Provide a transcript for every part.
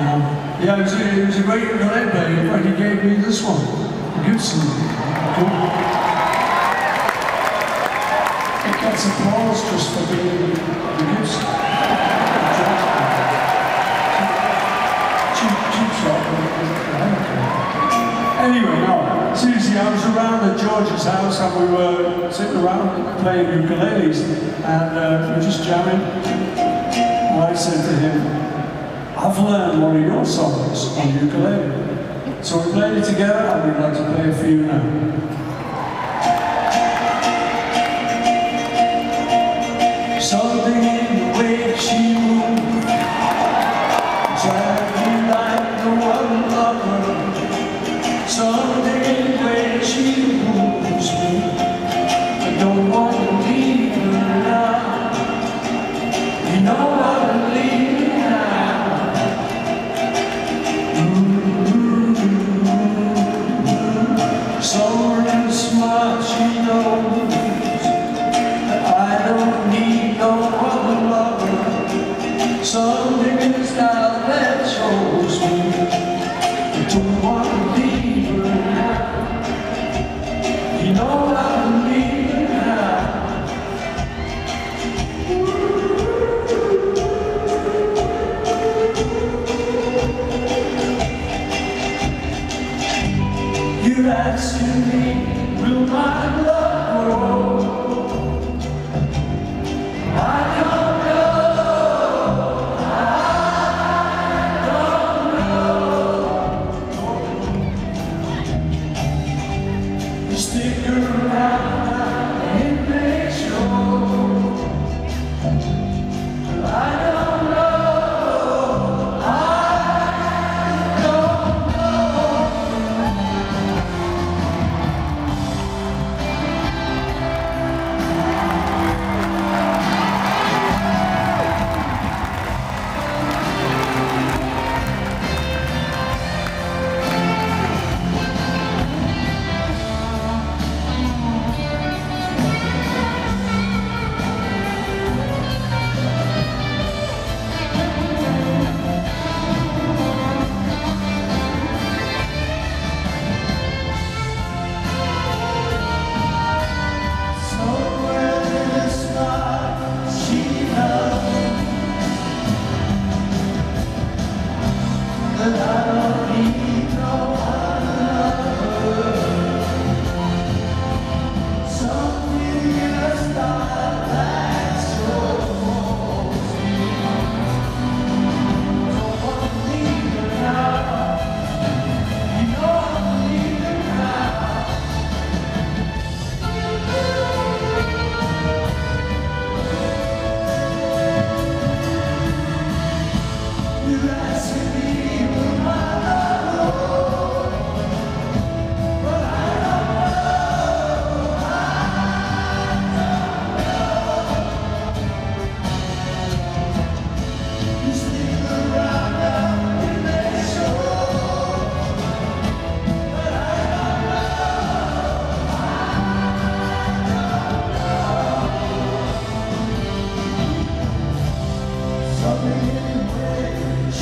Um, yeah, it was, a, it was a great ukulele player, but he gave me this one, Gibson. It gets applause just for being the Gibson. Cheap, cheap. Anyway, no, seriously, I was around at George's house and we were sitting around playing ukuleles and uh, we were just jamming. And I said to him, I've learned one of your songs on ukulele. So we played it together and we'd like to play a few now.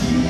Jesus.